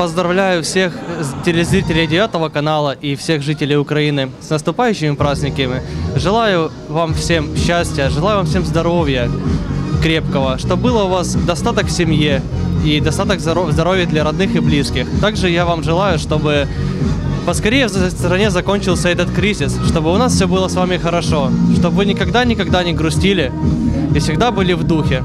поздравляю всех телезрителей девятого канала и всех жителей Украины с наступающими праздниками. Желаю вам всем счастья, желаю вам всем здоровья крепкого, чтобы было у вас достаток в семье и достаток здоровья для родных и близких. Также я вам желаю, чтобы поскорее в стране закончился этот кризис, чтобы у нас все было с вами хорошо, чтобы вы никогда-никогда не грустили и всегда были в духе.